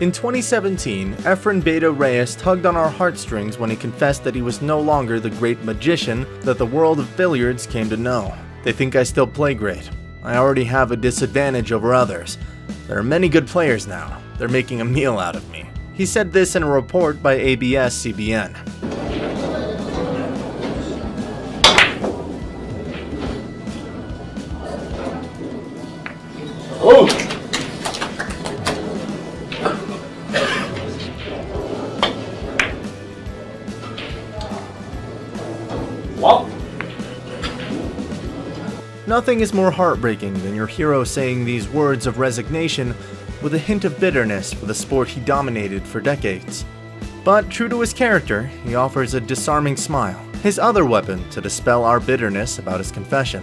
In 2017, Efren Bata Reyes tugged on our heartstrings when he confessed that he was no longer the great magician that the world of billiards came to know. They think I still play great. I already have a disadvantage over others. There are many good players now. They're making a meal out of me. He said this in a report by ABS Nothing is more heartbreaking than your hero saying these words of resignation with a hint of bitterness for the sport he dominated for decades. But true to his character, he offers a disarming smile, his other weapon to dispel our bitterness about his confession.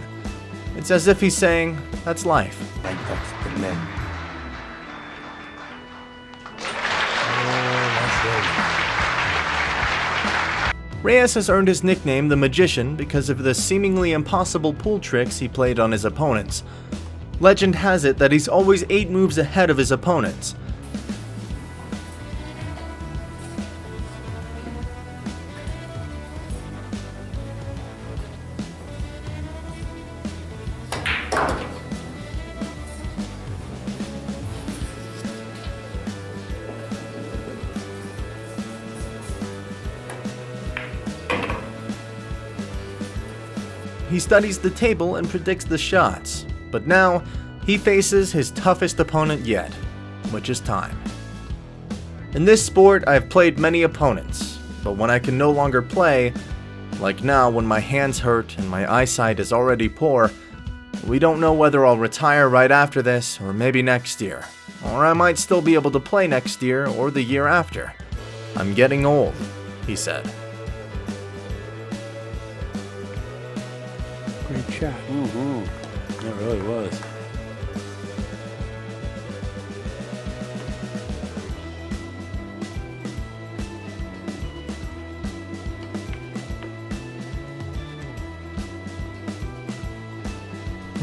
It's as if he's saying, that's life. Reyes has earned his nickname the Magician because of the seemingly impossible pool tricks he played on his opponents. Legend has it that he's always 8 moves ahead of his opponents. He studies the table and predicts the shots, but now he faces his toughest opponent yet, which is time. In this sport, I have played many opponents, but when I can no longer play, like now when my hands hurt and my eyesight is already poor, we don't know whether I'll retire right after this or maybe next year, or I might still be able to play next year or the year after. I'm getting old, he said. Great shot. Mm-hmm. It really was.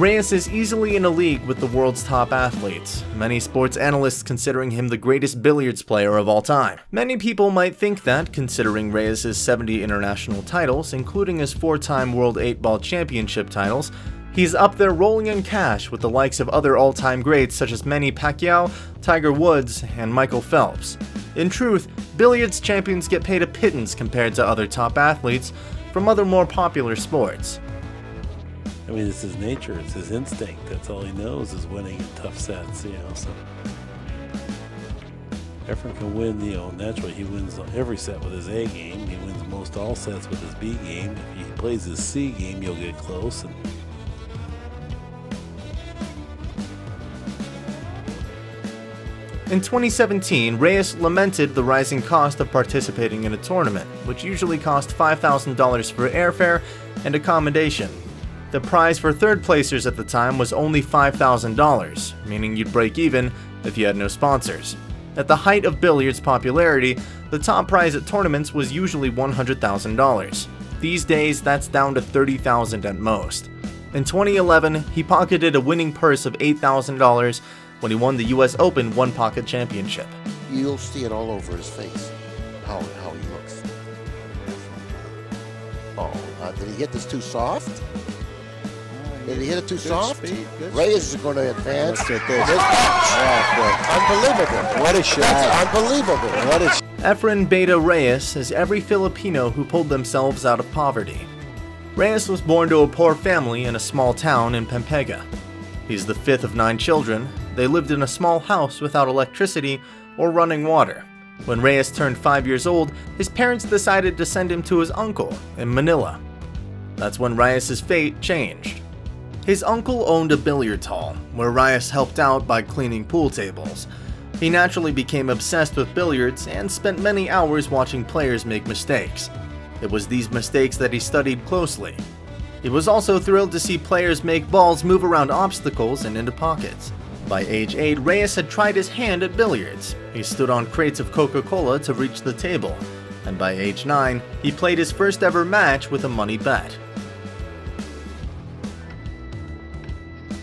Reyes is easily in a league with the world's top athletes, many sports analysts considering him the greatest billiards player of all time. Many people might think that, considering Reyes' 70 international titles, including his four-time World 8-Ball Championship titles, he's up there rolling in cash with the likes of other all-time greats such as Manny Pacquiao, Tiger Woods, and Michael Phelps. In truth, billiards champions get paid a pittance compared to other top athletes from other more popular sports. I mean, it's his nature. It's his instinct. That's all he knows is winning in tough sets. You know, so Efren can win. You know, naturally he wins every set with his A game. He wins most all sets with his B game. If he plays his C game, you'll get close. And In 2017, Reyes lamented the rising cost of participating in a tournament, which usually cost $5,000 for airfare and accommodation. The prize for third placers at the time was only $5,000, meaning you'd break even if you had no sponsors. At the height of billiards' popularity, the top prize at tournaments was usually $100,000. These days, that's down to $30,000 at most. In 2011, he pocketed a winning purse of $8,000 when he won the US Open One Pocket Championship. You'll see it all over his face, how, how he looks. Oh, uh, did he hit this too soft? Did he hit it too soft? speed, Reyes is going to advance. Look at this. This match. Unbelievable. What a shot. That's unbelievable. What a sh- Efren Bata Reyes is every Filipino who pulled themselves out of poverty. Reyes was born to a poor family in a small town in Pampanga. He's the fifth of nine children. They lived in a small house without electricity or running water. When Reyes turned five years old, his parents decided to send him to his uncle in Manila. That's when Reyes' fate changed. His uncle owned a billiard hall, where Reyes helped out by cleaning pool tables. He naturally became obsessed with billiards and spent many hours watching players make mistakes. It was these mistakes that he studied closely. He was also thrilled to see players make balls move around obstacles and into pockets. By age 8, Reyes had tried his hand at billiards. He stood on crates of Coca-Cola to reach the table. And by age 9, he played his first ever match with a money bet.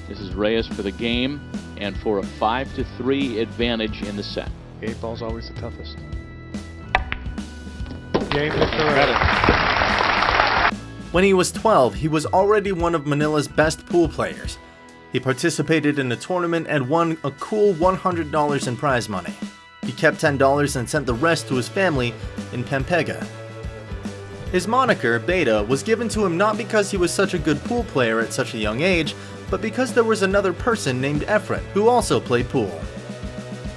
This is Reyes for the game and for a 5 to 3 advantage in the set. Eight ball's always the toughest. Game Mr. When he was 12, he was already one of Manila's best pool players. He participated in a tournament and won a cool $100 in prize money. He kept $10 and sent the rest to his family in Pampanga. His moniker, Bata, was given to him not because he was such a good pool player at such a young age, but because there was another person named Efren who also played pool.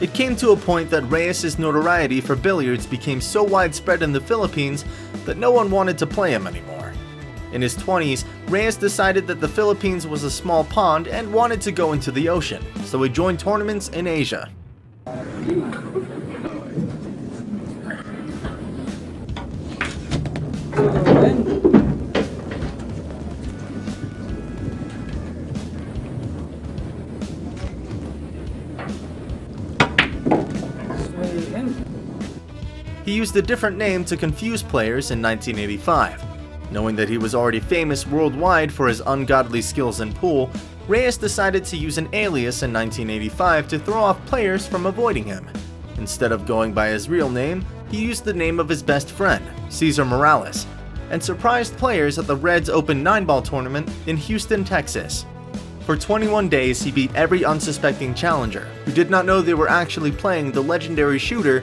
It came to a point that Reyes' notoriety for billiards became so widespread in the Philippines that no one wanted to play him anymore. In his 20s, Reyes decided that the Philippines was a small pond and wanted to go into the ocean, so he joined tournaments in Asia. He used a different name to confuse players in 1985. Knowing that he was already famous worldwide for his ungodly skills in pool, Reyes decided to use an alias in 1985 to throw off players from avoiding him. Instead of going by his real name, he used the name of his best friend, Cesar Morales, and surprised players at the Reds Open 9-ball tournament in Houston, Texas. For 21 days, he beat every unsuspecting challenger, who did not know they were actually playing the legendary shooter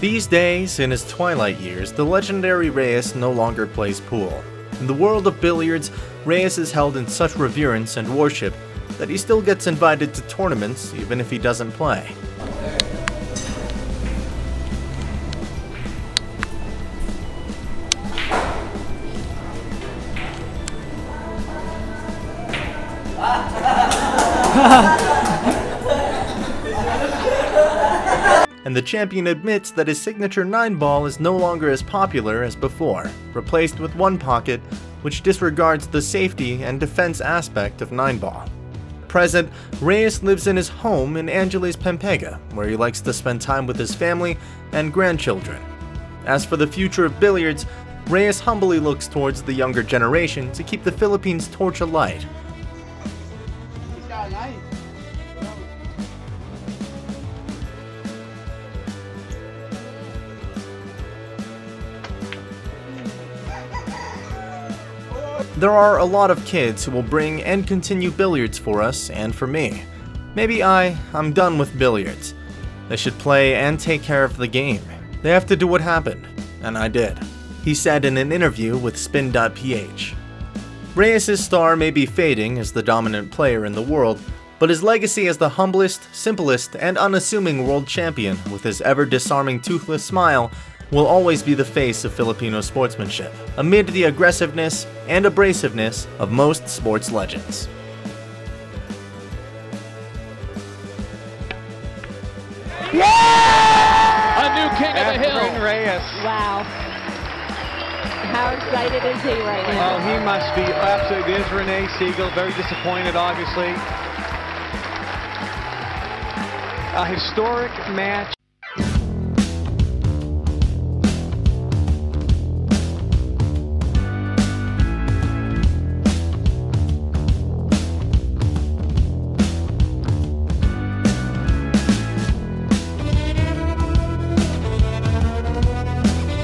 These days, in his twilight years, the legendary Reyes no longer plays pool. In the world of billiards, Reyes is held in such reverence and worship that he still gets invited to tournaments even if he doesn't play. and the champion admits that his signature 9 ball is no longer as popular as before, replaced with one pocket which disregards the safety and defense aspect of 9 ball. Present, Reyes lives in his home in Angeles, Pampanga, where he likes to spend time with his family and grandchildren. As for the future of billiards, Reyes humbly looks towards the younger generation to keep the Philippines torch alight There are a lot of kids who will bring and continue billiards for us and for me. Maybe I, I'm done with billiards. They should play and take care of the game. They have to do what happened, and I did. He said in an interview with Spin.ph. Reyes' star may be fading as the dominant player in the world, but his legacy as the humblest, simplest, and unassuming world champion with his ever disarming toothless smile will always be the face of Filipino sportsmanship, amid the aggressiveness and abrasiveness of most sports legends. Yeah! A new king of the hill. Reyes. Wow. How excited is he right now? Oh, he must be absolutely. There's Renee Siegel, very disappointed, obviously. A historic match.